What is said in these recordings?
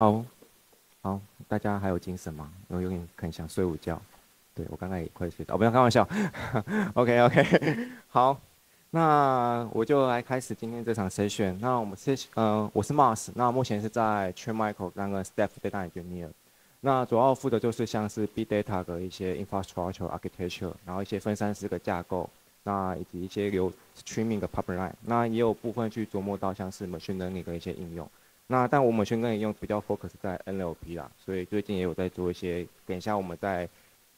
好，好，大家还有精神吗？我有点很想睡午觉。对我刚刚也快睡着，不要开玩笑。OK OK，好，那我就来开始今天这场 session。那我们是呃，我是 Mars，那目前是在 Chain Michael 当个 Staff Data Engineer。那主要负责就是像是 Big Data 的一些 Infrastructure Architecture，然后一些分散式的架构，那以及一些流 Streaming 的 Pipeline。那也有部分去琢磨到像是 Machine Learning 的一些应用。那但我们现在用比较 focus 在 NLP 啦，所以最近也有在做一些。等一下我们在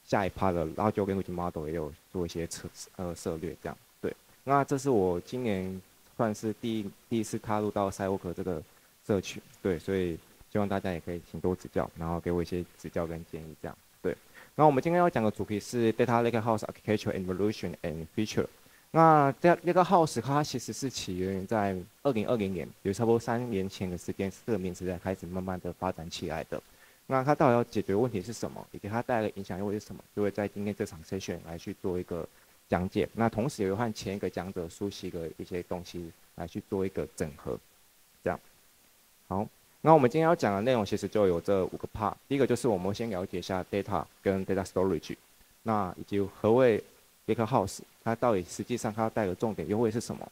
下一 part 的 Large Language Model 也有做一些策呃策略这样。对，那这是我今年算是第第一次踏入到 c y w o r 这个社群，对，所以希望大家也可以请多指教，然后给我一些指教跟建议这样。对，那我们今天要讲的主题是 Data Lake House Architecture Evolution and Feature。那这这个 house 它其实是起源于在二零二零年，有差不多三年前的时间，这个名词才开始慢慢的发展起来的。那它到底要解决问题是什么，以及它带来的影响又会是什么，就会在今天这场 session 来去做一个讲解。那同时也会和前一个讲者熟悉的一些东西来去做一个整合，这样。好，那我们今天要讲的内容其实就有这五个 part。第一个就是我们先了解一下 data 跟 data storage，那以及何谓 lake house。它到底实际上它带的重点优惠是什么？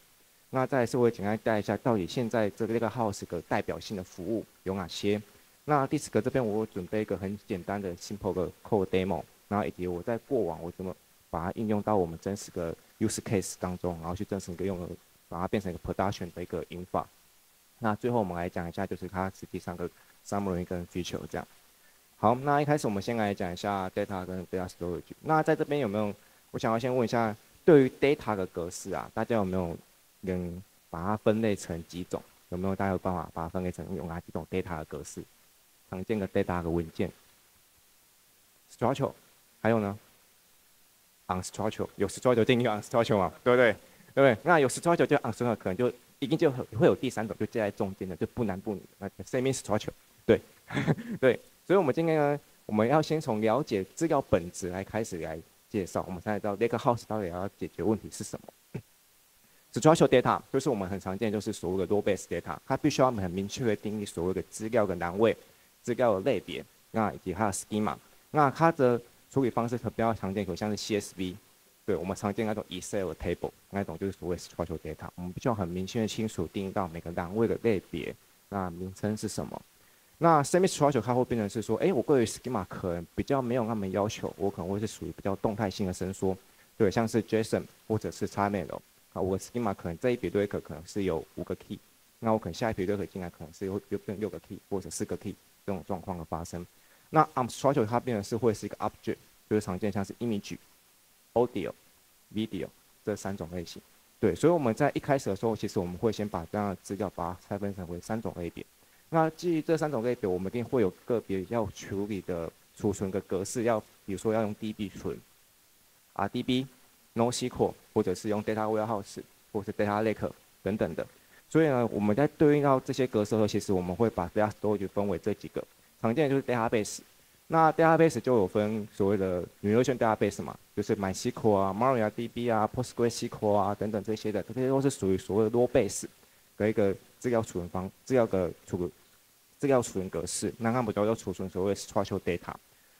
那再是会简单带一下，到底现在这个 Lake House 的代表性的服务有哪些？那第四个这边我准备一个很简单的 simple 的 code demo，然后以及我在过往我怎么把它应用到我们真实的 use case 当中，然后去真实一个用的，把它变成一个 production 的一个引法。那最后我们来讲一下，就是它实际上的 summary 跟 feature 这样。好，那一开始我们先来讲一下 data 跟 data storage。那在这边有没有？我想要先问一下。对于 data 的格式啊，大家有没有能把它分类成几种？有没有大家有办法把它分类成有哪几种 data 的格式？常见的 data 的文件，structure，还有呢，unstructure，有 structure 定义 unstructure 嘛？对不对？对不对？那有 structure 就 unstructure 可能就一定就会有第三种，就介在中间的，就不男不女，那 semi structure，对，对。所以我们今天呢，我们要先从了解资料本质来开始来。介绍，我们才知道 Lake House 到底要解决问题是什么？Structural data 就是我们很常见，就是所谓的 raw base data，它必须要很明确的定义所谓的资料的栏位、资料的类别，那以及它的 schema。那它的处理方式比较常见，有像是 CSV，对我们常见那种 Excel table 那种就是所谓 structural data，我们必须要很明确的清楚定义到每个栏位的类别，那名称是什么。那 semi-structure 它会变成是说，哎，我对于 schema 可能比较没有那么要求，我可能会是属于比较动态性的伸缩，对，像是 JSON 或者是 XML，啊，我 schema 可能这一笔 record 可能是有五个 key，那我可能下一笔 record 进来可能是有有变六个 key 或者四个 key 这种状况的发生。那 unstructured 它变成是会是一个 object，就是常见像是 image、audio、video 这三种类型，对，所以我们在一开始的时候，其实我们会先把这样的资料把它拆分成为三种类别。那基于这三种类别，我们一定会有个别要处理的储存的格式，要比如说要用 DB 存，RDB、NoSQL，或者是用 Data Warehouse，或者是 Data Lake 等等的。所以呢，我们在对应到这些格式的时候，其实我们会把 Data Storage 分为这几个，常见的就是 Database。那 Database 就有分所谓的 relation Database 嘛，就是 MySQL 啊、MariaDB 啊、PostgreSQL 啊等等这些的，这些都是属于所谓的 Raw Base 的一个资料储存方，资料的储。资料储存格式，那它不叫做储存所谓 structural data。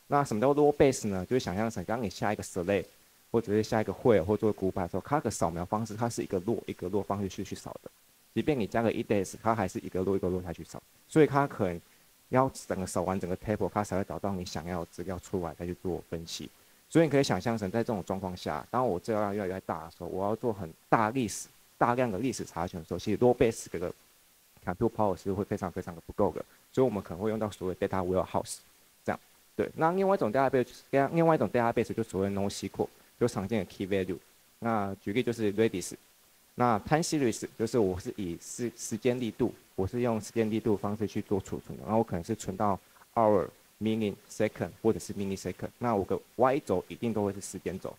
那什么叫 raw base 呢？就是想象成刚你下一个 select，或者是下一个 where 或做 group 的时候，它的扫描方式它是一个落一个落方式去去扫的。即便你加个 index，它还是一个落一个落下去扫。所以它可能要整个扫完整个 table，它才会找到你想要的资料出来再去做分析。所以你可以想象成在这种状况下，当我资料量越来越大的时候，我要做很大历史大量的历史查询的时候，其实 raw base 这个 CPU power 是会非常非常的不够的。所以我们可能会用到所谓 data warehouse，这样，对。那另外一种 database，另外一种 database 就所谓 NoSQL，就常见的 key value。那举例就是 Redis。那 time series 就是我是以时时间力度，我是用时间力度方式去做储存的。然后我可能是存到 hour、minute、second 或者是 minute second。那我的 Y 轴一定都会是时间轴，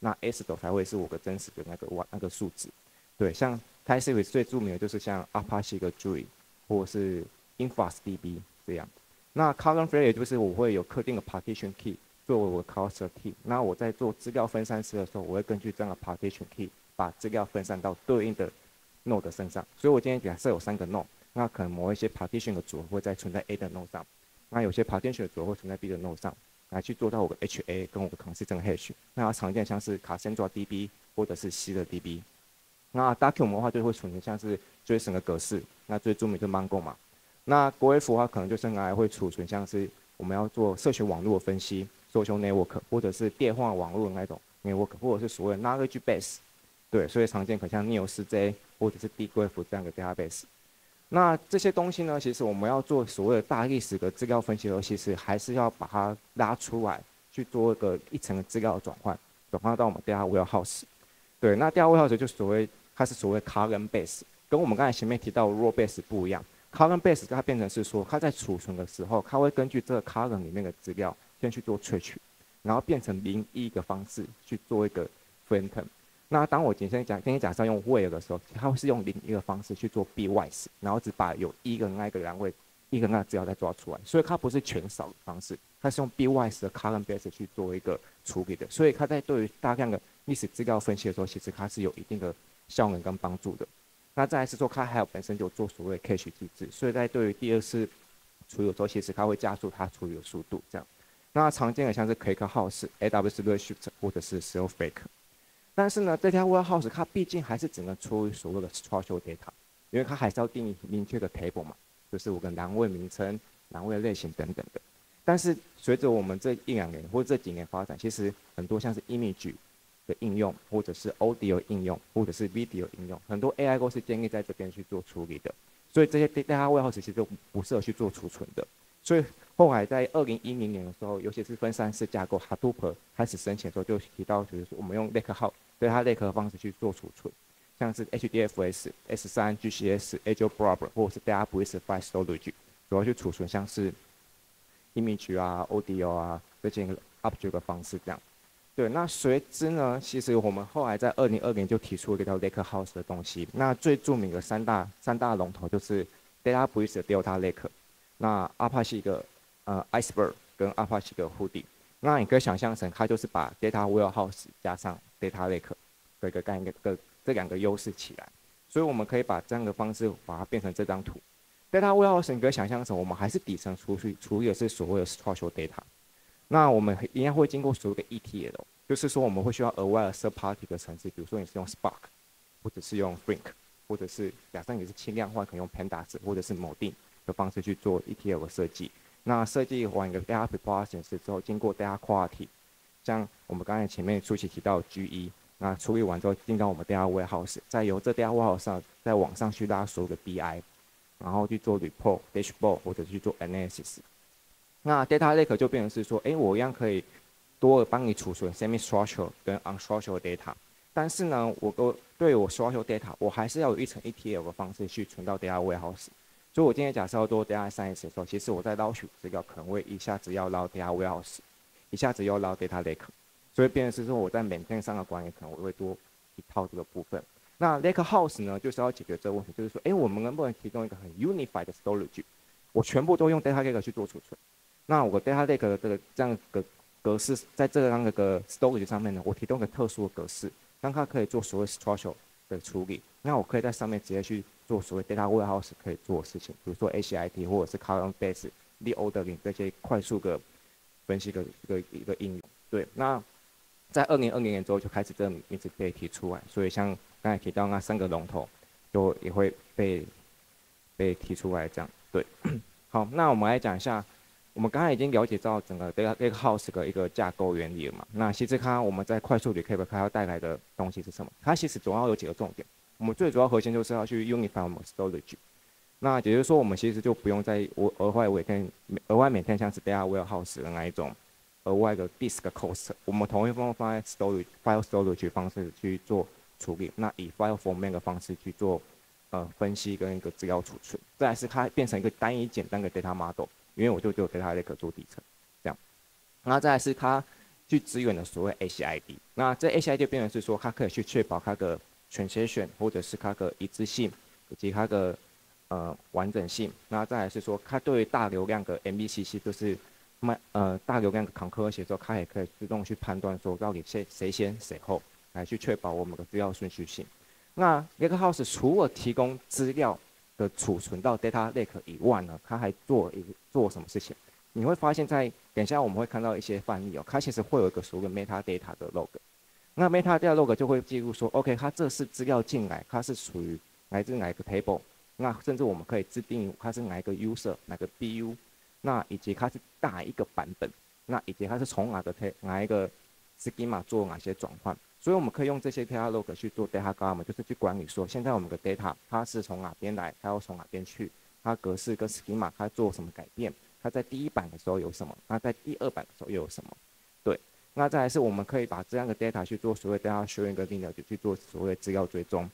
那 S 轴才会是我的真实的那个 Y 那个数值。对，像 time series 最著名的就是像 Apache 的 Druid，或是 InfluxDB 这样，那 Column Free 就是我会有特定的 Partition Key 作为我的 Cluster Key。那我在做资料分散式的时候，我会根据这样的 Partition Key 把资料分散到对应的 Node 身上。所以我今天给它设有三个 Node，那可能某一些 partition 的组合会在存在 A 的 node 上，那有些 partition 的组合会存在 B 的 node 上，来去做到我的 HA 跟我的 consistent hash。那常见像是卡 central DB 或者是 C 的 DB。那 document 的话就会存像是 JSON 的格式，那最著名就 Mongo 嘛。那 Graph 的话可能就是拿来会储存像是我们要做社群网络的分析，social network 或者是电话网络的那种 network，或者是所谓 knowledge base。对，所以常见可像 Neo4j 或者是 dgraph 这样的 database。那这些东西呢，其实我们要做所谓的大历史的资料分析的时候，其实还是要把它拉出来去做一个一层的资料转换，转换到我们 data warehouse。对，那 data warehouse 就所谓它是所谓 column base，跟我们刚才前面提到 row base 不一样。column base 它变成是说，它在储存的时候，它会根据这个 column 里面的资料先去做萃取，然后变成零一个方式去做一个分层。那当我今天讲，今天假设用 where 的时候，它会是用零一个方式去做 b wise，然后只把有一个那个栏位，一个那个资料再抓出来，所以它不是全扫的方式，它是用 b wise 的 column base 去做一个处理的，所以它在对于大量的历史资料分析的时候，其实它是有一定的效能跟帮助的。那再来是说，它还有本身就做所谓 cache 机制，所以在对于第二次处理的时候，其实它会加速它处理的速度。这样，那常见的像是 CakeHouse、AWS Redshift 或者是 Snowflake。但是呢，这家 warehouse 它毕竟还是只能处理所谓的 structural data，因为它还是要定义明确的 table 嘛，就是我的栏位名称、栏位类型等等的。但是随着我们这一两年或者这几年发展，其实很多像是 image 的应用，或者是 audio 应用，或者是 video 应用，很多 AI 都是建议在这边去做处理的。所以这些 data warehouse 其实都不适合去做储存的。所以后来在二零一零年的时候，尤其是分散式架构 Hadoop 开始申请的时候，就提到就是说我们用 Lake House 对它 Lake 的方式去做储存，像是 HDFS、S3、GCS、Azure Blob 或者是 Database File Storage，主要去储存像是 image 啊、audio 啊这些 object 的方式这样。对，那随之呢，其实我们后来在二零二零就提出了一个叫 Lake House 的东西。那最著名的三大三大龙头就是 Database Delta Lake。那 Apache 一个呃 Iceberg 跟 Apache 一个 Hoodie，那你可以想象成它就是把 Data Warehouse 加上 Data Lake 的一个概念，个这两个优势起来，所以我们可以把这样的方式把它变成这张图。Data Warehouse 你可以想象成我们还是底层处理处理的是所谓的 Structural Data，那我们应该会经过所谓的 ETL，就是说我们会需要额外的 Third Party 的程式，比如说你是用 Spark，或者是用 Flink，或者是假设你是轻量化，可能用 Pandas 或者是某定。的方式去做 ETL 的设计，那设计完一个 data prepare 显示之后，经过 data quality，像我们刚才前面初期提到 GE，那处理完之后进到我们 data warehouse，再由这 data warehouse 上在网上去拉所有的 BI，然后去做 report、dashboard 或者去做 analysis。那 data lake 就变成是说，哎，我一样可以多帮你储存 semi-structured 跟 unstructured data，但是呢，我都对我 structured data，我还是要有一层 ETL 的方式去存到 data warehouse。所以，我今天假设要做 data science 的时候，其实我在捞取资料，可能会一下子要捞 data warehouse，一下子要捞 data lake，所以变成是说我在每天上的管理，可能我会多一套这个部分。那 lake house 呢，就是要解决这个问题，就是说，哎，我们能不能提供一个很 unified 的 storage？我全部都用 data lake 去做储存。那我 data lake 的这个这样格格式，在这个那个 storage 上面呢，我提供一个特殊的格式，让它可以做所谓 structural 的处理。那我可以在上面直接去。做所谓 data warehouse 可以做的事情，比如说 HIT 或者是 column base、the ordering 这些快速的分析的一个一个应用。对，那在二零二零年之后就开始这个名字被提出来，所以像刚才提到那三个龙头，就也会被被提出来这样。对，好，那我们来讲一下，我们刚才已经了解到整个 data warehouse 的一个架构原理了嘛？那其实它我们在快速里可以它要带来的东西是什么？它其实主要有几个重点。我们最主要核心就是要去 unify 我们 storage，那也就是说，我们其实就不用再额额外每天额外每天像是 data warehouse 的那一种额外的 disk cost，我们同一方放在 storage file storage 方式去做处理，那以 file format 的方式去做呃分析跟一个资料储存，再是它变成一个单一简单的 data model，因为我就只有 data lake 做底层这样，那再是它去支援的所谓 HID，那这 HID 变成是说它可以去确保它的 transition 或者是它的一致性以及它的呃完整性，那再来是说它对大流量的 MVCC 就是慢呃大流量的 c o n c u r r e n 时候，它也可以自动去判断说到底谁谁先谁后，来去确保我们的资料顺序性。那 Lakehouse 除了提供资料的储存到 data lake 以外呢，它还做一做什么事情？你会发现在等下我们会看到一些范例哦，它其实会有一个所谓的 meta data 的 log。那 meta data log 就会记录说，OK，它这是资料进来，它是属于来自哪一个 table？那甚至我们可以制定它是哪一个 user，哪个 BU，那以及它是哪一个版本，那以及它是从哪个 t 哪一个 schema 做哪些转换？所以我们可以用这些 data log 去做 data g r a m 就是去管理说，现在我们的 data 它是从哪边来，它要从哪边去，它格式跟 schema 它做什么改变？它在第一版的时候有什么？那在第二版的时候又有什么？对，那再来是我们可以把这样的 data 去做所谓 data sharing 跟 lineage 去做所谓的资料追踪。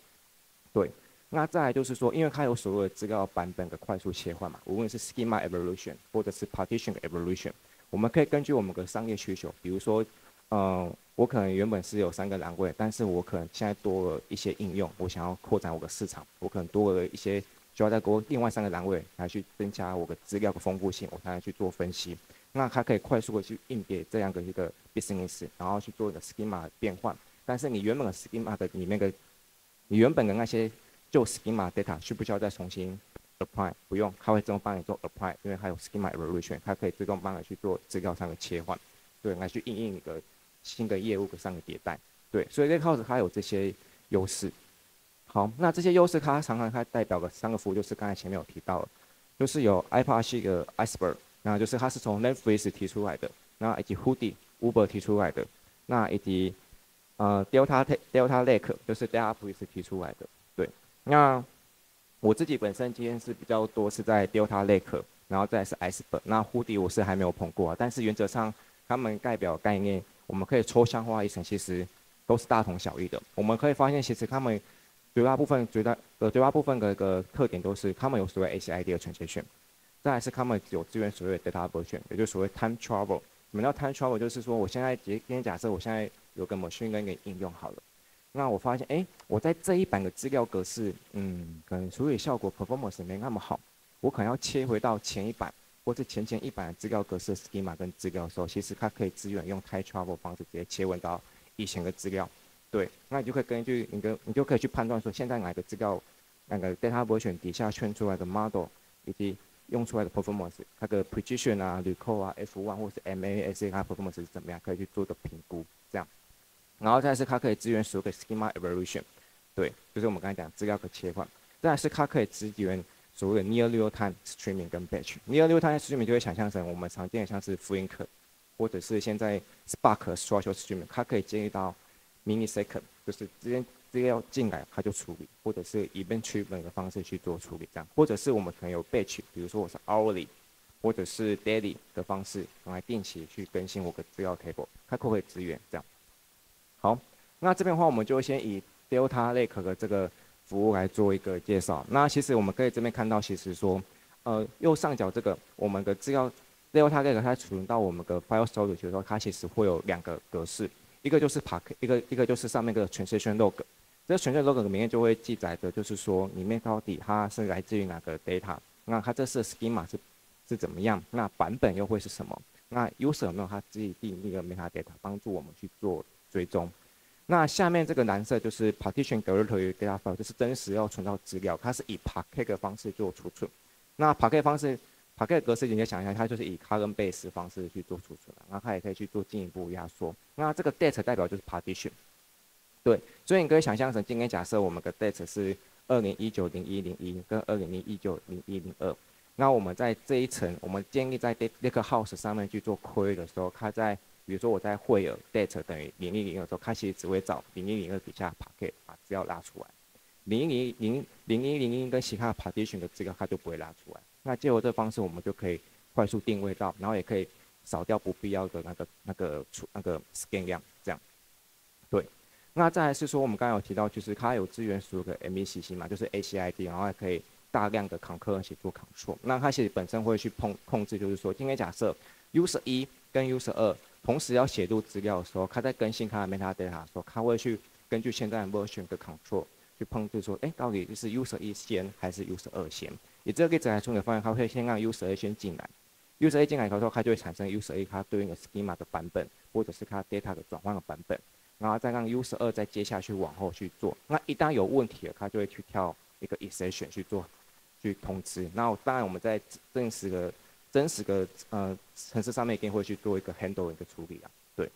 对，那再来就是说，因为它有所谓的资料版本的快速切换嘛，无论是 schema evolution 或者是 partition evolution，我们可以根据我们的商业需求，比如说，嗯。我可能原本是有三个栏位，但是我可能现在多了一些应用，我想要扩展我的市场，我可能多了一些，就要再多另外三个栏位来去增加我的资料的丰富性，我才能去做分析。那它可以快速的去应对这样的一个 business，然后去做一个 schema 变换。但是你原本的 schema 的里面的，你原本的那些旧 schema data 需不需要再重新 apply？不用，它会自动帮你做 apply，因为它有 schema evolution，它可以自动帮你去做资料上的切换，对，来去应用你的。新的业务上的迭代，对，所以 Lakehouse 它有这些优势。好，那这些优势它常常它代表的三个服务，就是刚才前面有提到，就是有 Apache 的 Iceberg，那就是它是从 Netflix 提出来的，那以及 Hoodie Uber 提出来的，那以及呃 Delta Delta Lake 就是 Databricks 提出来的，对。那我自己本身今天是比较多是在 Delta Lake，然后再是 Iceberg，那 Hoodie 我是还没有碰过啊，但是原则上他们代表概念。我们可以抽象化一层，其实都是大同小异的。我们可以发现，其实他们绝大部分、绝大呃绝大部分的一个特点都是，他们有所谓 A C I D 的 transaction，再来是他们有资源所谓的 data version，也就是所谓 time travel。什么叫 time travel？就是说，我现在今天假设我现在有个 machine 跟一个应用好了，那我发现，哎，我在这一版的资料格式，嗯，可能处理效果 performance 没那么好，我可能要切回到前一版。或是前前一版资料格式 schema 跟资料的时候，其实它可以支援用 time travel 方式直接切换到以前的资料。对，那你就可以根据你的，你就可以去判断说，现在哪个资料，那个 data version 底下圈出来的 model 以及用出来的 performance，它的 precision 啊、recall 啊、f1 或是 MASA 它 performance 是怎么样，可以去做个评估。这样，然后再是它可以支援所有的 schema evolution，对，就是我们刚才讲资料可切换。再是它可以支援。所谓的 near real time streaming 跟 batch，near real time streaming 就会想象成我们常见的像是 Flink，或者是现在 Spark structured streaming，它可以建立到 millisecond，就是直接资料进来它就处理，或者是 event driven 的方式去做处理这样，或者是我们可能有 batch，比如说我是 hourly，或者是 daily 的方式用来定期去更新我的资料 table，它可不可以支援这样？好，那这边的话我们就先以 Delta Lake 的这个。服务来做一个介绍。那其实我们可以这边看到，其实说，呃，右上角这个我们的资料，Delta Lake 它储存到我们的 File Storage 的时候，它其实会有两个格式，一个就是 Park，一个一个就是上面的 Transaction Log。这个 Transaction Log 里面就会记载的，就是说里面到底它是来自于哪个 Data，那它这次 Schema 是是怎么样，那版本又会是什么？那 User 有没有他自己定义的 Metadata 帮助我们去做追踪？那下面这个蓝色就是 partition directory data file，就是真实要存到资料，它是以 Parquet 的方式做储存。那 Parquet 方式，Parquet 格式你可以想一下，它就是以 column base 方式去做储存的，然后它也可以去做进一步压缩。那这个 date 代表就是 partition，对，所以你可以想象成今天假设我们的 date 是二零一九零一零一跟二零零一九零一零二，那我们在这一层，我们建立在 data house 上面去做 query 的时候，它在比如说我在会有 date 等于零一零二的时候，它其实只会找零一零二底下 packet 把资料拉出来，零一零零零一零一跟其他 partition 的资料它就不会拉出来。那借由这方式，我们就可以快速定位到，然后也可以扫掉不必要的那个那个出那个 scan 量，这样。对，那再来是说我们刚才有提到，就是它有资源所有的 MECC 嘛，就是 ACID，然后还可以大量的 concurrent 做 control。那它其实本身会去控控制，就是说今天假设 user 一跟 user 二。同时要写入资料的时候，他在更新他的 metadata 的时候，他会去根据现在的 version 的 control 去碰制说，哎，到底就是 user 一先还是 user 二先？以这个例子来说，你发现他会先让 user A 先进来，user 一进来以后，它就会产生 user 一它对应的 schema 的版本，或者是它 data 的转换的版本，然后再让 user 二再接下去往后去做。那一旦有问题了，它就会去跳一个 exception 去做，去通知。那当然我们在正式的、真实的呃城市上面一定会去做一个 handle 一个处理啊。对。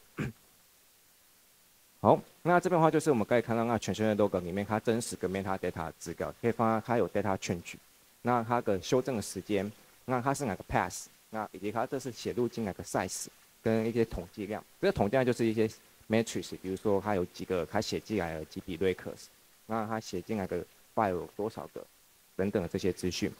好，那这边的话就是我们可以看到那全新的 logo 里面它真实跟 meta data 的资料，可以放它有 data change，那它的修正的时间，那它是哪个 pass，那以及它这是写入进来的 size 跟一些统计量，这个统计量就是一些 matrix，比如说它有几个它写进来的几笔 records，那它写进来的 file 有多少个等等的这些资讯，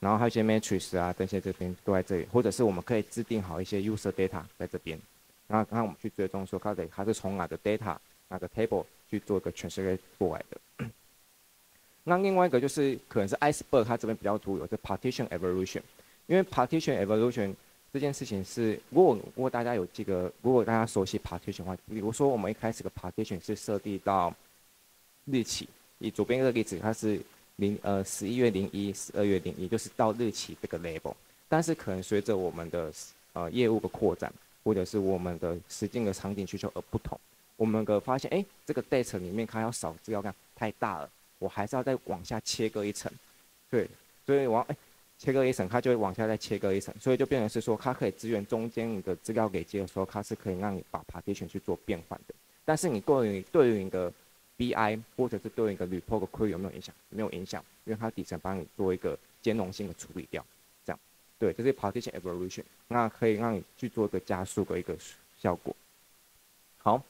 然后还有一些 matrix 啊这些这边都在这里，或者是我们可以制定好一些 user data 在这边，然后让我们去追踪说它的它是从哪个 data。哪个 table 去做一个全世界过来的。那另外一个就是可能是 iceberg，它这边比较多有这 partition evolution，因为 partition evolution 这件事情是，如果如果大家有这个，如果大家熟悉 partition 的话，比如说我们一开始的 partition 是设定到日期，以左边这个例子，它是零呃十一月零一、十二月零一，就是到日期这个 label，但是可能随着我们的呃业务的扩展，或者是我们的实际的场景需求而不同。我们个发现，哎，这个 data 里面它要少资料量太大了，我还是要再往下切割一层，对，所以我要哎切割一层，它就会往下再切割一层，所以就变成是说，它可以支援中间你的资料累积的时候，它是可以让你把 partition 去做变换的。但是你对于对于你的 BI 或者是对一个 report query 有没有影响？没有影响，因为它底层帮你做一个兼容性的处理掉，这样，对，这是 partition evolution，那可以让你去做一个加速的一个效果。好。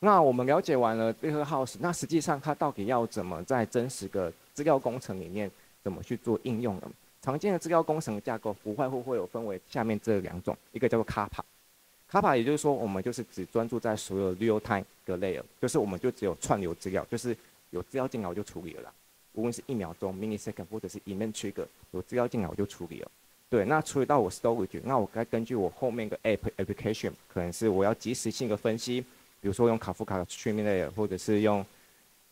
那我们了解完了 Data House，那实际上它到底要怎么在真实的资料工程里面怎么去做应用呢？常见的资料工程的架构不外乎会有分为下面这两种，一个叫做 Kappa Kappa，Kappa 也就是说我们就是只专注在所有 real time 的 layer，就是我们就只有串流资料，就是有资料进来我就处理了啦，无论是一秒钟 millisecond 或者是 event trigger，有资料进来我就处理了。对，那处理到我 storage，那我该根据我后面的 app application，可能是我要及时性的分析。比如说用卡夫卡的 stream layer，或者是用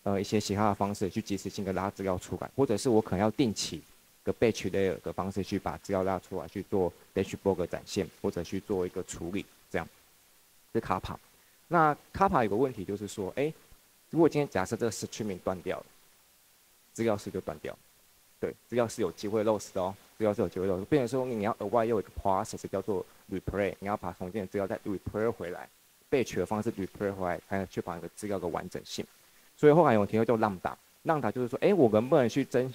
呃一些其他的方式去及时性的拉资料出来，或者是我可能要定期的 batch layer 的方式去把资料拉出来去做 dashboard 展现，或者去做一个处理，这样是卡帕。那卡帕有个问题就是说，哎，如果今天假设这个 streaming 断掉了，资料是就断掉，对，资料是有机会 loss 的哦，资料是有机会 loss。变成说你要额外又一个 process 叫做 replay，你要把重建的资料再 replay 回来。被取的方式 replay 回来，才能确保一个资料的完整性。所以后来有提到叫 lambda，lambda 就是说，哎，我能不能去兼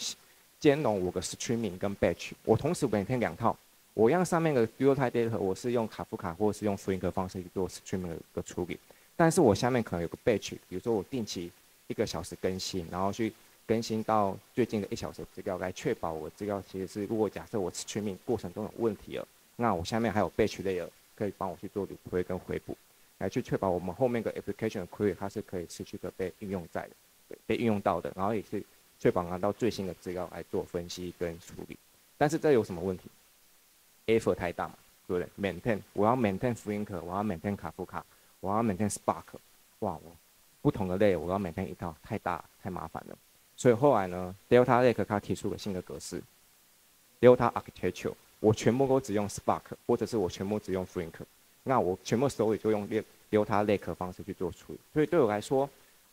兼容我的 streaming 跟 batch？我同时每天两套，我让上面的 real time data 我是用卡夫卡或是用 Flink 方式去做 streaming 的一个处理，但是我下面可能有个 batch，比如说我定期一个小时更新，然后去更新到最近的一小时资料，来确保我资料其实是如果假设我 streaming 过程中有问题了，那我下面还有 batch layer 可以帮我去做 replay 跟回补。来去确保我们后面的 application query 它是可以持续的被应用在的，被运用到的，然后也是确保拿到最新的资料来做分析跟处理。但是这有什么问题？effort 太大嘛，对不对？maintain 我要 maintain Flink，我要 maintain 卡夫卡，我要 maintain Spark，哇，我不同的类我要 maintain 一套，太大太麻烦了。所以后来呢，Delta Lake 它提出了新的格式，Delta Architecture，我全部都只用 Spark，或者是我全部只用 Flink。那我全部手里就用 Delta Lake 方式去做处理，所以对我来说，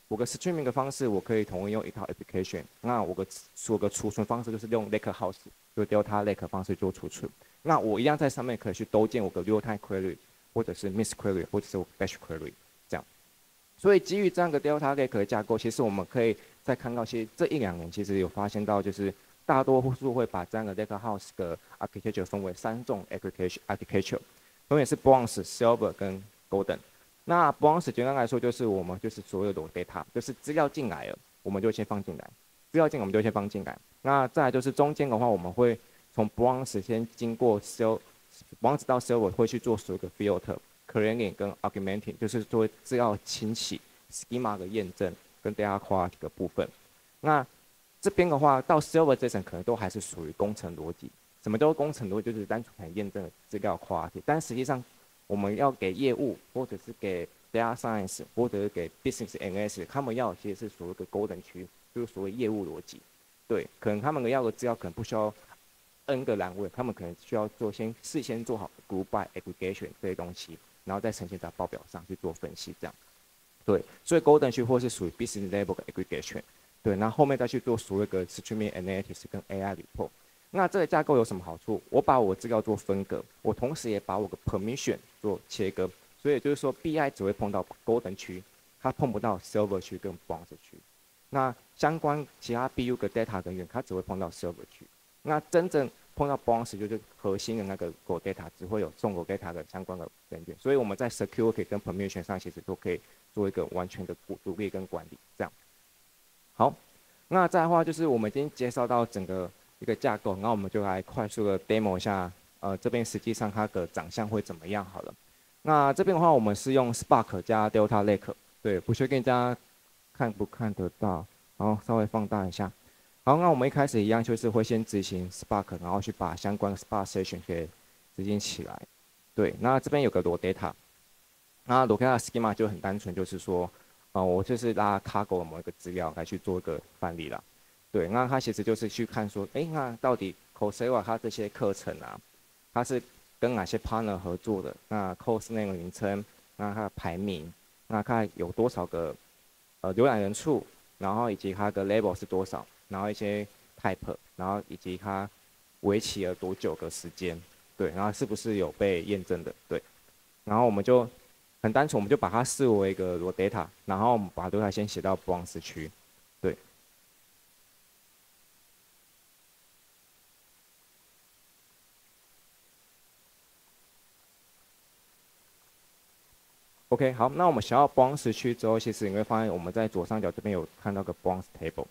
我的 streaming 的方式我可以同意用一套 application。那我的所有的储存方式就是用 Lake House，就 Delta Lake 方式做储存。那我一样在上面可以去兜建我的 real time query，或者是 miss query，或者是 batch query 这样。所以基于这样的 Delta Lake 的架构，其实我们可以再看到，其实这一两年其实有发现到，就是大多数会把这样的 Lake House 的 architecture 分为三种 application architecture。分别是 bronze、silver 跟 golden。那 bronze 简单来说就是我们就是所有的 data，就是资料进来了，我们就先放进来；资料进我们就先放进来。那再就是中间的话，我们会从 bronze 先经过 silver，bronze 到 silver 会去做所有的 filter、cleaning 跟 augmenting，就是做资料清洗、schema 的验证跟 data quality 的部分。那这边的话到 silver 这层可能都还是属于工程逻辑。什么叫工程逻辑就是单纯很验证的资料夸题，但实际上我们要给业务或者是给 data science 或者是给 business NS，他们要其实是所谓的 golden 区，就是所谓业务逻辑。对，可能他们的要的资料可能不需要 n 个栏位，他们可能需要做先事先做好 group by aggregation 这些东西，然后再呈现在报表上去做分析这样。对，所以 golden 区或是属于 business level 的 aggregation。对，然后面再去做所谓的 streaming analytics 跟 AI report。那这个架构有什么好处？我把我资料做分隔，我同时也把我的 permission 做切割，所以就是说 BI 只会碰到 golden 区，它碰不到 silver 区跟 bronze 区。那相关其他 BU 的 data 人员，它只会碰到 silver 区。那真正碰到 bronze 就是核心的那个 go data，只会有送 go data 的相关的人员。所以我们在 security 跟 permission 上其实都可以做一个完全的独立跟管理。这样。好，那再的话就是我们已经介绍到整个。一个架构，那我们就来快速的 demo 一下，呃，这边实际上它的长相会怎么样？好了，那这边的话，我们是用 Spark 加 Delta Lake，对，不确定大家看不看得到，然后稍微放大一下。好，那我们一开始一样，就是会先执行 Spark，然后去把相关的 Spark Session 给执行起来。对，那这边有个裸 Data，那裸 Data Schema 就很单纯，就是说，呃，我就是拉 Cargo 某一个资料来去做一个范例了。对，那他其实就是去看说，哎，那到底 c o r s e r a 它这些课程啊，它是跟哪些 partner 合作的？那 course 内容名称，那它的排名，那看有多少个呃浏览人数，然后以及它的 level 是多少，然后一些 type，然后以及它维持了多久的时间，对，然后是不是有被验证的？对，然后我们就很单纯，我们就把它视为一个 raw data，然后我们把 data 先写到 bronze 区。对 OK，好，那我们想要 bronze 区之后，其实你会发现我们在左上角这边有看到个 bronze table。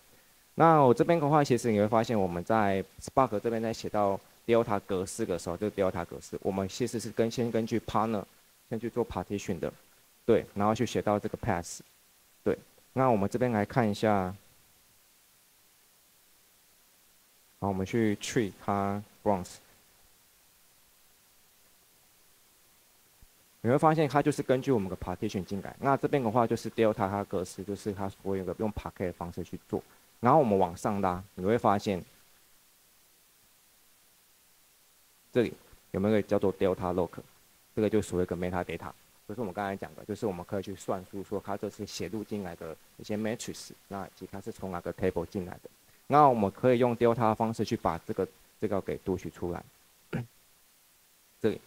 那我这边的话，其实你会发现我们在 Spark 这边在写到 Delta 格式的时候，就 Delta 格式，我们其实是跟先根据 partner 先去做 partition 的，对，然后去写到这个 pass，对。那我们这边来看一下，好，我们去 treat 它 bronze。你会发现它就是根据我们的 partition 进来。那这边的话就是 Delta 它格式，就是它所有的用 packet 的方式去做。然后我们往上拉，你会发现这里有没有个叫做 Delta Lock？这个就属于一个 meta data，就是我们刚才讲的，就是我们可以去算出说它这是写入进来的一些 matrix，那以及它是从哪个 table 进来的。那我们可以用 Delta 的方式去把这个这个给读取出来。这里。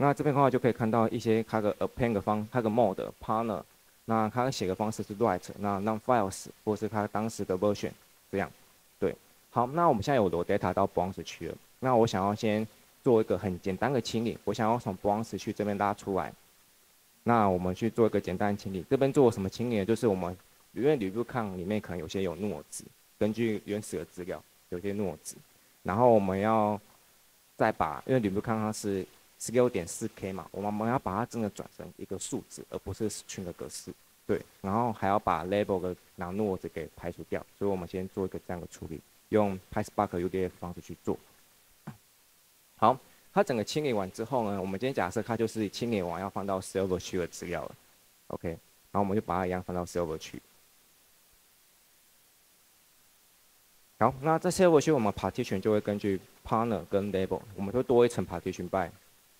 那这边的话就可以看到一些它的 append 方，它的 mode partner，那它写的方式是 write，那 files 或是它当时的 version 这样，对，好，那我们现在有罗 data 到 bronze 区了，那我想要先做一个很简单的清理，我想要从 bronze 区这边拉出来，那我们去做一个简单清理，这边做什么清理呢？就是我们因为 review count 里面可能有些有诺子，根据原始的资料有些诺子，然后我们要再把，因为 review count 它是十六点四 K 嘛，我们我们要把它真的转成一个数字，而不是 string 的格式，对，然后还要把 label 的 nonwords 给排除掉，所以我们先做一个这样的处理，用 PySpark UDF 方式去做。好，它整个清理完之后呢，我们今天假设它就是清理完要放到 server 区的资料了，OK，然后我们就把它一样放到 server 区。好，那在 server 区我们 partition 就会根据 partner 跟 label，我们会多一层 partition by。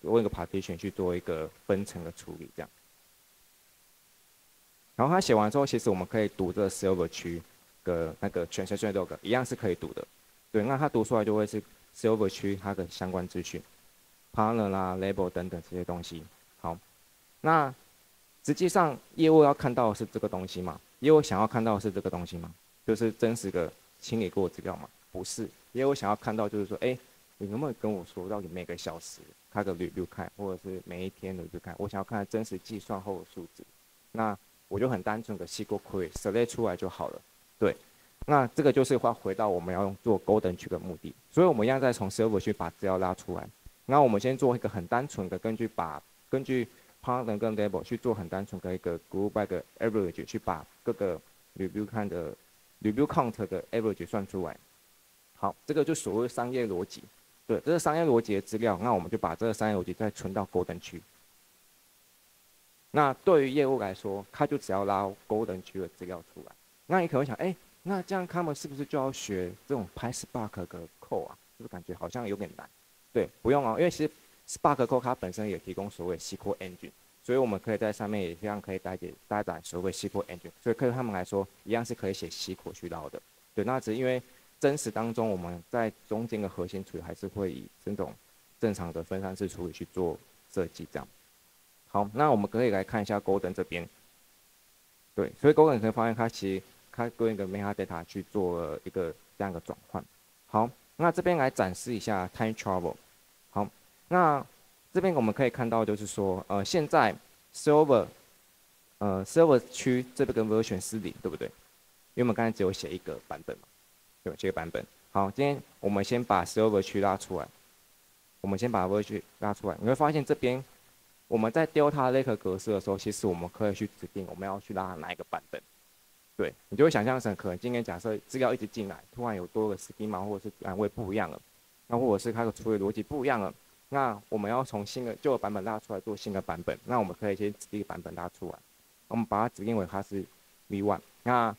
问一个 partition 去做一个分层的处理，这样。然后他写完之后，其实我们可以读这个 silver 区的那个全 session log，一样是可以读的。对，那他读出来就会是 silver 区它的相关资讯，partner 啦、label 等等这些东西。好，那实际上业务要看到的是这个东西吗？业务想要看到的是这个东西吗？就是真实的清理过资料吗？不是，业务想要看到就是说，哎，你能不能跟我说到底每个小时？它的 review 看，或者是每一天的 review 看，我想要看真实计算后的数字，那我就很单纯的 SQL query select 出来就好了。对，那这个就是话回到我们要用做 golden 区的目的，所以我们一样再从 server 去把资料拉出来。那我们先做一个很单纯的，根据把根据 partner 跟 label 去做很单纯的一个 group by 的 average 去把各个 review 看的 review count 的 average 算出来。好，这个就所谓商业逻辑。对，这是商业逻辑的资料，那我们就把这个商业逻辑再存到 Golden 区。那对于业务来说，他就只要拉 Golden 区的资料出来。那你可能会想，哎，那这样他们是不是就要学这种 PySpark 的 code 啊？是不是感觉好像有点难？对，不用哦，因为其实 Spark code 它本身也提供所谓 SQL engine，所以我们可以在上面也一样可以搭载搭载所谓 SQL engine，所以对他们来说一样是可以写 SQL 去捞的。对，那只是因为真实当中，我们在中间的核心处理还是会以这种正常的分散式处理去做设计，这样。好，那我们可以来看一下 Golden 这边。对，所以 Golden 可以发现它其实它跟一个 metadata 去做了一个这样的转换。好，那这边来展示一下 Time Travel。好，那这边我们可以看到就是说，呃，现在 Server，呃，Server 区这个 version 是零，对不对？因为我们刚才只有写一个版本嘛。有，这个版本。好，今天我们先把 server 区拉出来。我们先把 server 区拉出来，你会发现这边我们在 Delta Lake 格式的时候，其实我们可以去指定我们要去拉哪一个版本。对，你就会想象成可能今天假设资料一直进来，突然有多个 schema 或者是栏位不一样了，那或者是它的处理逻辑不一样了，那我们要从新的旧的版本拉出来做新的版本，那我们可以先指定版本拉出来，我们把它指定为它是 V1。那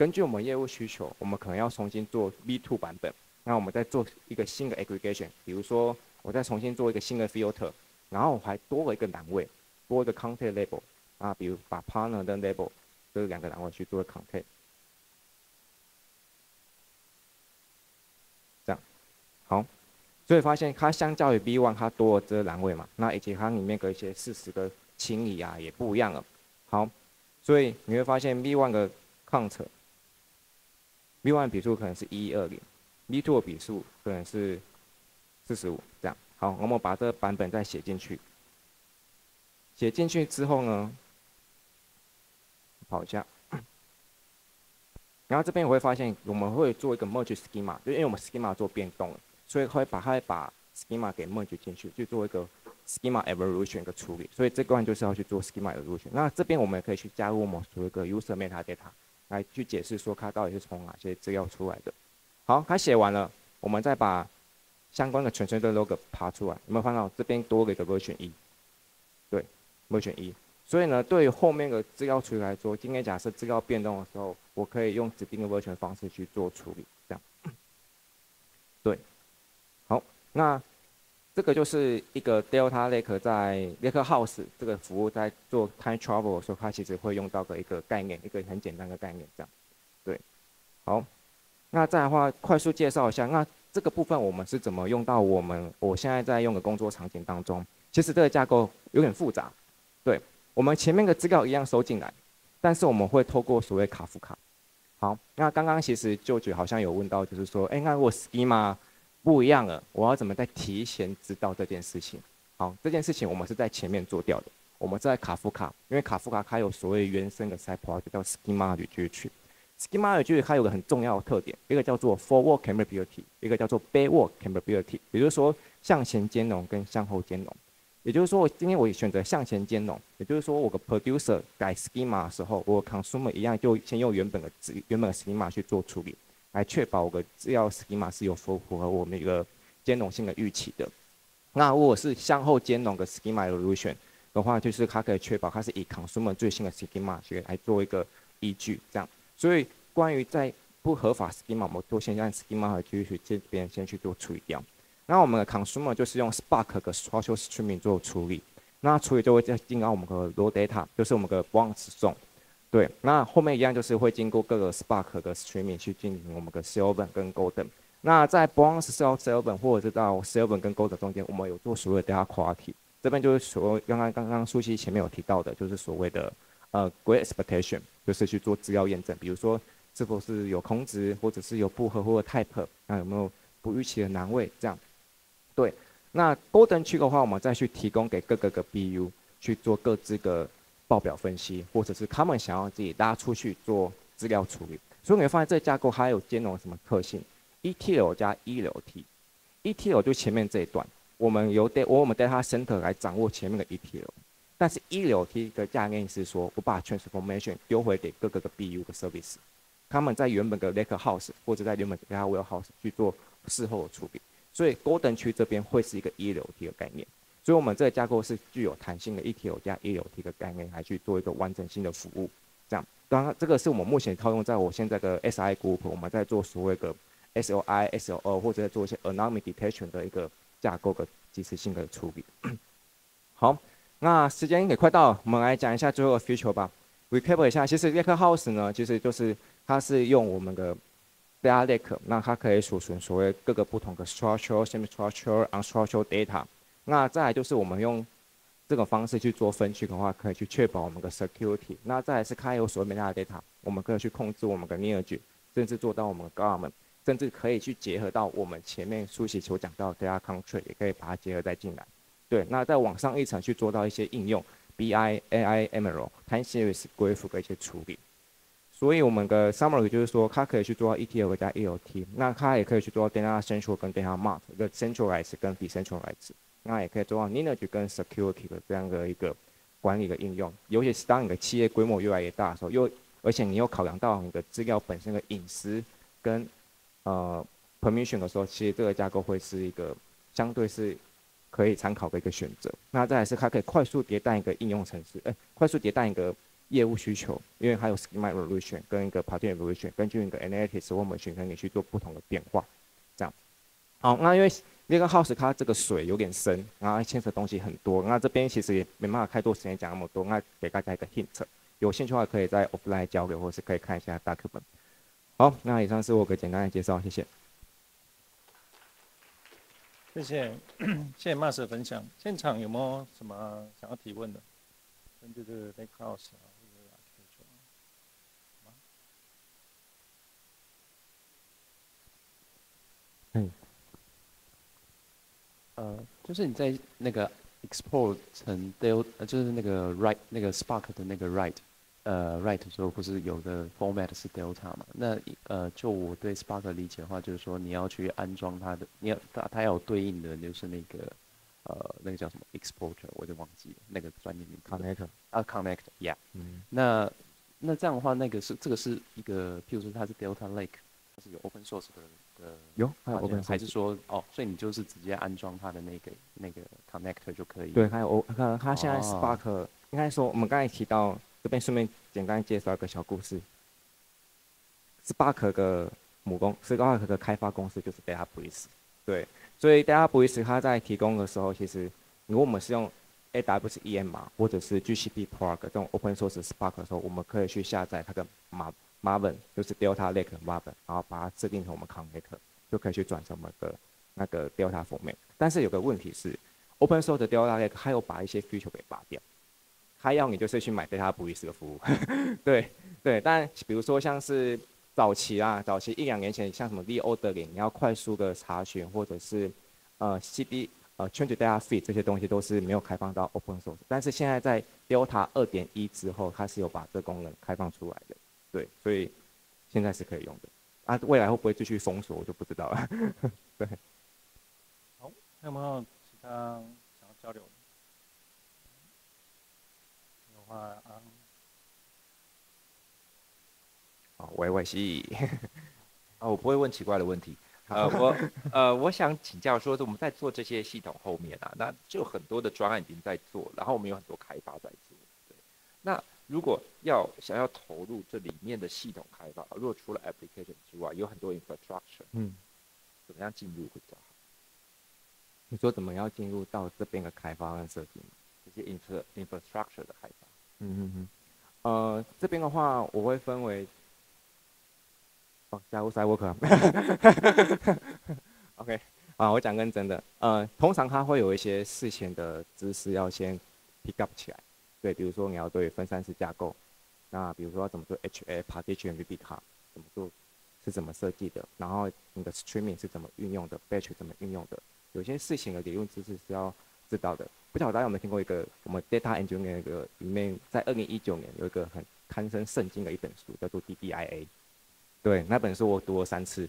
根据我们业务需求，我们可能要重新做 V2 版本。那我们再做一个新的 aggregation，比如说我再重新做一个新的 filter，然后还多了一个栏位，多一个 content label 啊，比如把 partner 的 label 这两个栏位去做 content。这样，好，所以发现它相较于 V1 它多了这个栏位嘛，那以及它里面的一些事实的清理啊也不一样了。好，所以你会发现 V1 的 count。V1 笔数可能是一二零，V2 的笔数可能是四十五，这样。好，我们把这个版本再写进去。写进去之后呢，跑一下，然后这边我会发现我们会做一个 merge schema，就因为我们 schema 做变动了，所以会把它把 schema 给 merge 进去，去做一个 schema evolution 的处理。所以这关就是要去做 schema evolution。那这边我们也可以去加入我们所谓的 user metadata。来去解释说它到底是从哪些资料出来的。好，它写完了，我们再把相关的全称的 log 爬出来。有没有看到这边多了一个 version 一？对，version 一。所以呢，对于后面的资料处理来说，今天假设资料变动的时候，我可以用指定的 version 方式去做处理，这样。对，好，那。这个就是一个 Delta Lake 在 Lake House 这个服务在做 Time Travel 的时候，它其实会用到的一个概念，一个很简单的概念，这样。对，好，那再的话，快速介绍一下，那这个部分我们是怎么用到我们我现在在用的工作场景当中？其实这个架构有点复杂，对我们前面的资料一样收进来，但是我们会透过所谓卡夫卡。好，那刚刚其实舅舅好像有问到，就是说，哎，那如果 Schema 不一样了，我要怎么在提前知道这件事情？好，这件事情我们是在前面做掉的。我们在卡夫卡，因为卡夫卡它有所谓原生的 side project 叫 schema 语句。schema 语句它有个很重要的特点，一个叫做 forward capability，一个叫做 backward capability。也就是说，向前兼容跟向后兼容。也就是说，我今天我选择向前兼容，也就是说，我的 producer 改 schema 的时候，我 consumer 一样就先用原本的原本的 schema 去做处理。来确保我的资料 schema 是有符符合我们一个兼容性的预期的。那如果是向后兼容的 schema evolution 的话，就是它可以确保它是以 consumer 最新的 schema 去来做一个依据，这样。所以关于在不合法 schema，我们都先让 schema 和继续这边先去做处理掉。那我们的 consumer 就是用 Spark 的 structural streaming 做处理，那处理就会再进到我们的 raw data，就是我们的 b o n c e zone。对，那后面一样就是会经过各个 Spark 的 Streaming 去进行我们的 Silver 跟 Golden。那在 Bronze、Silver 或者是到 Silver 跟 Golden 中间，我们有做所谓的 Data Quality。这边就是所谓刚刚刚刚苏西前面有提到的，就是所谓的呃 Great Expectation，就是去做资料验证，比如说是否是有空值，或者是有不合或者 Type，那有没有不预期的难位这样。对，那 Golden 区的话，我们再去提供给各个个 BU 去做各自的。报表分析，或者是他们想要自己拉出去做资料处理，所以你会发现这架构还有兼容什么特性？ETL 加 E 流 T，ETL 就前面这一段，我们由 d 我们 data center 来掌握前面的 ETL，但是 E 流 T 的概念是说，我把 transformation 丢回给各个个 BU 的 service，他们在原本的 lake house 或者在原本的 data warehouse 去做事后的处理，所以 Golden 区这边会是一个 E 流 T 的概念。所以，我们这个架构是具有弹性的 ETL 加 ELT 的概念，来去做一个完整性的服务。这样，当然，这个是我们目前套用在我现在的 SI Group，我们在做所谓的 SOI、SOO 或者在做一些 Anomaly Detection 的一个架构的即时性的处理。好，那时间也快到了，我们来讲一下最后的 feature 吧。Recap 一下，其实 Lake House 呢，其实就是它是用我们的 data lake，那它可以储存所谓各个不同的 structure、semi-structure、unstructured data。那再来就是我们用这种方式去做分区的话，可以去确保我们的 security。那再来是它有所谓 metadata，我们可以去控制我们的 n e a r g e 甚至做到我们的 government，甚至可以去结合到我们前面书写所讲到的 data control，也可以把它结合再进来。对，那再往上一层去做到一些应用，BI、AI、ML、Time Series 归属的一些处理。所以我们的 summary 就是说，它可以去做到 ETL 加 ELT，那它也可以去做到 data central 跟 data mart 的 centralized 跟 decentralized，那也可以做到 lineage 跟 security 的这样的一个管理的应用。尤其是当你的企业规模越来越大的时候，又而且你又考量到你的资料本身的隐私跟呃 permission 的时候，其实这个架构会是一个相对是。可以参考的一个选择。那再来是它可以快速迭代一个应用程式，哎，快速迭代一个业务需求，因为它有 schema evolution 跟一个 pattern evolution，根据一个 analytics 或 machine learning 去做不同的变化，这样。好，那因为那个 house 它这个水有点深，然后牵扯东西很多，那这边其实也没办法太多时间讲那么多，那给大家一个 hint，有兴趣的话可以在 offline 交流，或是可以看一下大课本。好，那以上是我个简单的介绍，谢谢。谢谢，谢谢 Mas 的分享。现场有没有什么想要提问的？针对这个 Lake House 啊，或者 Architecture 嗯，呃，就是你在那个 export 成 del，呃，就是那个 write 那个 Spark 的那个 write。呃，write 时候不是有的 format 是 delta 嘛？那呃，就我对 Spark 的理解的话，就是说你要去安装它的，你要它它要有对应的，就是那个呃，那个叫什么 exporter，我就忘记了那个专业名 connector 啊，connect，yeah，嗯，那那这样的话，那个是这个是一个，譬如说它是 delta lake，它是有 open source 的的，有还有 open，还是说哦，所以你就是直接安装它的那个那个 connector 就可以？对，还有 O，它它现在 Spark 应该说我们刚才提到。这边顺便简单介绍一个小故事。Spark 的母公，Spark 的开发公司就是 Databricks，对，所以 Databricks 它在提供的时候，其实如果我们是用 AWS EM 或者是 GCP Plug 这种 Open Source Spark 的时候，我们可以去下载它的 Marvin 就是 Delta Lake Marvin，然后把它设定成我们 Connect，就可以去转成我们的那个 Delta format。但是有个问题是，Open Source 的 Delta Lake 它有把一些 feature 给拔掉。它要你就是去买 Databricks 的服务，对对，但比如说像是早期啊，早期一两年前，像什么 v o r 你要快速的查询，或者是呃 CD 呃 Change Data Feed 这些东西都是没有开放到 Open Source，但是现在在 Delta 二点一之后，它是有把这功能开放出来的，对，所以现在是可以用的，啊，未来会不会继续封锁，我就不知道了，对。好，还有没有其他想要交流？啊啊！好，喂喂，西，啊，我不会问奇怪的问题。呃，我呃，我想请教说，我们在做这些系统后面啊，那就很多的专案已经在做，然后我们有很多开发在做。对，那如果要想要投入这里面的系统开发，如果除了 application 之外，有很多 infrastructure，嗯，怎么样进入会比较好？你说怎么样进入到这边的开发跟设计？这些 infra infrastructure 的开发？嗯嗯嗯，呃，这边的话，我会分为，哦，加入 side work，OK，啊，我讲认真的，呃，通常它会有一些事前的知识要先 pick up 起来，对，比如说你要对分散式架构，那比如说要怎么做 HA partition VB 卡，怎么做，是怎么设计的，然后你的 streaming 是怎么运用的，batch 怎么运用的，有些事情的理论知识是要知道的。不晓得大家有没有听过一个我们 data engineer 那个里面，在二零一九年有一个很堪称圣经的一本书，叫做 DBIA。对，那本书我读了三次，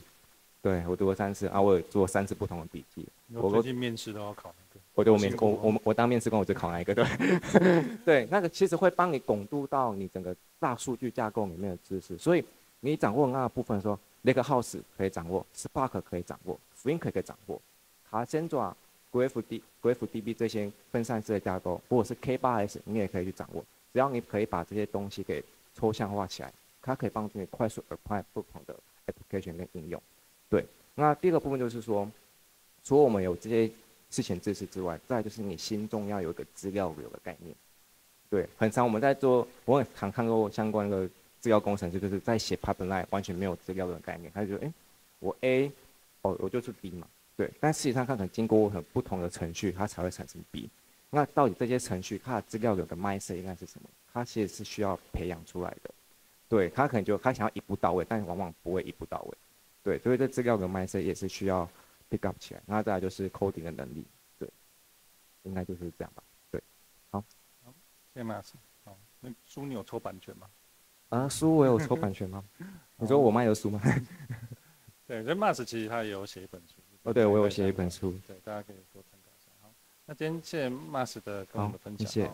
对我读了三次啊，我也做三次不同的笔记。我最近面试都要考那个。我对我面我我我当面试官，我就考哪一个？对，对，那个其实会帮你巩固到你整个大数据架构里面的知识，所以你掌握那个部分，说 Lake House 可以掌握，Spark 可以掌握，Flink 可以掌握，卡 c e n t r a GraphD、GraphDB 这些分散式的架构，或者是 K8s，你也可以去掌握。只要你可以把这些东西给抽象化起来，它可以帮助你快速 apply 不同的 application 跟应用。对，那第二个部分就是说，除了我们有这些事前知识之外，再就是你心中要有一个资料流的概念。对，很常我们在做，我很常看过相关的资料工程师就是在写 pipeline 完全没有资料的概念，他就觉得，哎，我 A，哦，我就是 B 嘛，对。但实际上，它可能经过很不同的程序，它才会产生 B。那到底这些程序它的资料流的 mindset 应该是什么？它其实是需要培养出来的。对，他可能就他想要一步到位，但往往不会一步到位。对，所以这资料的 mindset 也是需要 pick up 起来。那再来就是 coding 的能力，对，应该就是这样吧。对，好，好，谢谢马斯。好，那书你有抽版权吗？啊，书我有抽版权吗？你说我卖的书吗？对，这 Mas 其实他也有写一本书。哦，对，我有写一本书。对，大家可以多参考一下。好，那今天谢谢 Mas 的跟我们的分享。谢谢。